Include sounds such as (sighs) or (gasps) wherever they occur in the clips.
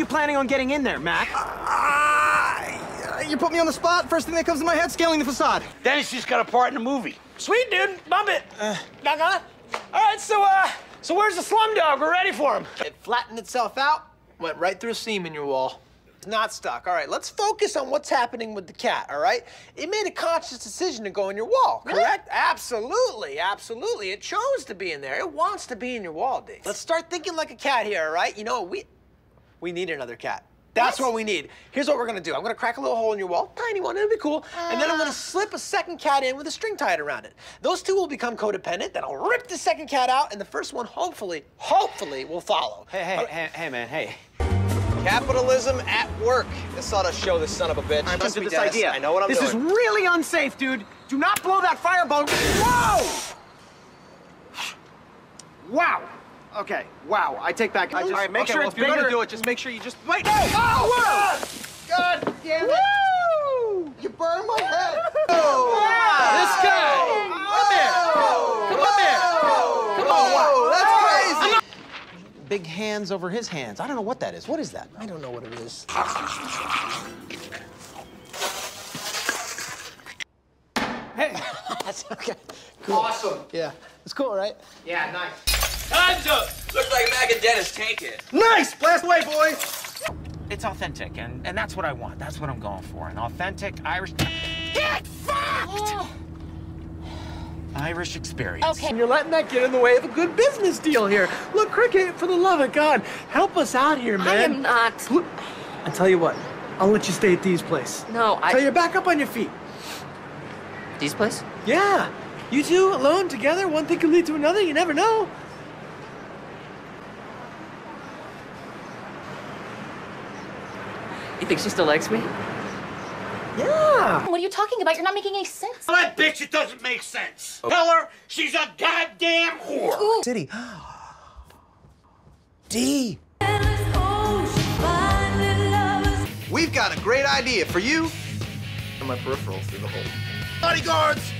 you planning on getting in there, Mac? Uh, you put me on the spot. First thing that comes to my head, scaling the facade. Dennis just got a part in a movie. Sweet, dude. Bump it. Uh, Knock on. All right, so, uh, so where's the slum dog? We're ready for him. It flattened itself out, went right through a seam in your wall. It's not stuck. All right, let's focus on what's happening with the cat, all right? It made a conscious decision to go in your wall, correct? Absolutely, absolutely. It chose to be in there. It wants to be in your wall, D. Let's start thinking like a cat here, all right? You know, we we need another cat. That's what we need. Here's what we're gonna do. I'm gonna crack a little hole in your wall, tiny one, it'll be cool. and then I'm gonna ah. slip a second cat in with a string tied around it. Those two will become codependent, then I'll rip the second cat out, and the first one hopefully, hopefully will follow. Hey, hey, uh, hey, hey, man, hey. Capitalism at work. This ought to show this son of a bitch. I Trust to this Dennis. idea. I know what I'm this doing. This is really unsafe, dude. Do not blow that fireball. Whoa! (sighs) Wow. Okay. Wow. I take back. I just All right, make okay, sure well, it's if you're bigger. gonna do it, just make sure you just wait. No! Oh! Whoa! God damn it! Woo! You burned my head. Oh! This guy. Come here. Come here. Come on. Whoa, that's crazy. Big hands over his hands. I don't know what that is. What is that? I don't know what it is. Hey. (laughs) That's okay. Cool. Awesome. Yeah, it's cool, right? Yeah, nice. Time's up. Looks like Mac and Dennis tank it. Nice. Blast away, boys. It's authentic, and, and that's what I want. That's what I'm going for. An authentic Irish. Get fucked! (sighs) Irish experience. Okay. You're letting that get in the way of a good business deal here. Look, Cricket, for the love of God, help us out here, man. I am not. Look, I tell you what, I'll let you stay at Dee's place. No, I. Till you're back up on your feet. Dee's place? Yeah. You two alone together, one thing could lead to another, you never know. You think she still likes me? Yeah. What are you talking about? You're not making any sense. Tell that bitch it doesn't make sense. Tell her she's a goddamn whore. City. (gasps) D. We've got a great idea for you. And my peripherals through the hole. Bodyguards!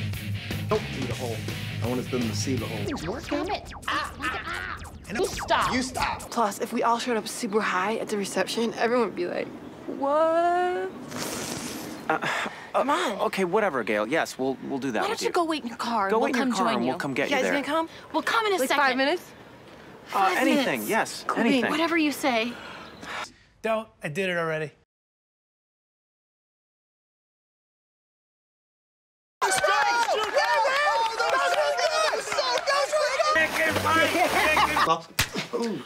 Don't see the hole. I want them to see the hole. Damn it. Ah, ah. You stop. You stop. Plus, if we all showed up super high at the reception, everyone would be like, what? Come on. Okay, whatever, Gail. Yes, we'll we'll do that Why with don't you go wait in your car? Go we'll wait in your car and you. we'll come get You you guys there. gonna come? We'll come in a Like second. five minutes? Uh, Five anything. minutes. Yes. Cool anything. Whatever you say. Don't. I did it already.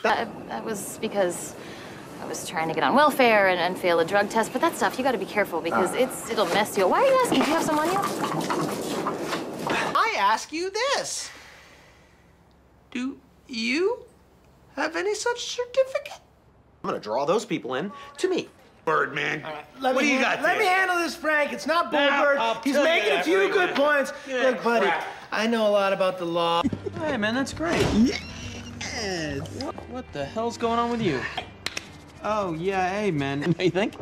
That, that was because I was trying to get on welfare and, and fail a drug test, but that stuff you got to be careful because uh. it's it'll mess you up. Why are you asking? Do you have some on you? I ask you this. Do you have any such certificate? I'm gonna draw those people in to me. Birdman. Let what me do you han- got Let there? me handle this, Frank. It's not Nah, Bullbird. I'll He's making a few good now. points. Yeah, Look, buddy, crap. I know a lot about the law. Hey, man, that's great. Yes. What the hell's going on with you? Oh yeah, hey man. (laughs) What do you think?